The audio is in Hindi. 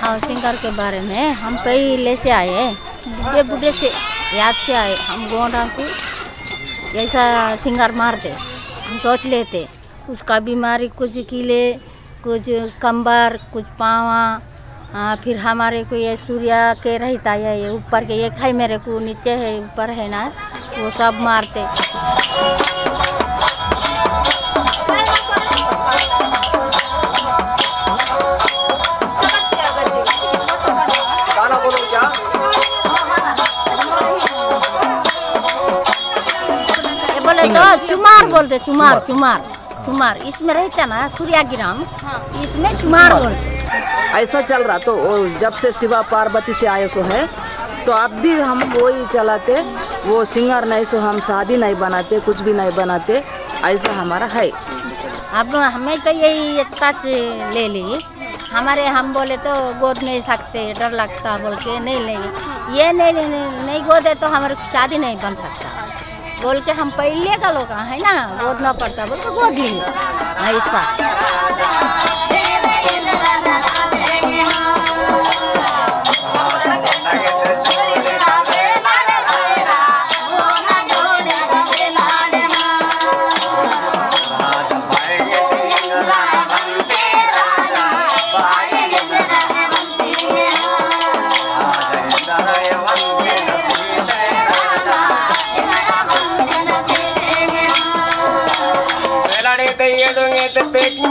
हाँ सिंगर के बारे में हम पहले से आए बुढ़े बुढ़े से याद से आए। हम गोडा को ऐसा सिंगर मारते, हम सोच लेते। उसका बीमारी कुछ किले, कुछ कंबर, कुछ पावा हाँ, फिर हमारे को ये सूर्या के रहता है ये ऊपर के एक है मेरे को नीचे है ऊपर है ना वो सब मारते। गाना बोलो क्या? ये बोले तो चुमार बोलते चुमार चुमार। चुमार इसमें रहता ना सूर्यागिराम इसमें चुमार बोलते। ऐसा चल रहा तो जब से शिवा पार्वती से आए सो है तो अब भी हम वही चलाते वो सिंगर नहीं सो हम शादी नहीं बनाते कुछ भी नहीं बनाते ऐसा हमारा है। अब हमें तो यही से ले ली। हमारे हम बोले तो गोद नहीं सकते डर लगता बोल के नहीं लेंगे ये नहीं नहीं, गोदे तो हमारे शादी नहीं बन सकता। बोल के हम पहले का लोग है ना? गोदना पड़ता बोल के गोद लेंगे ऐसा। the big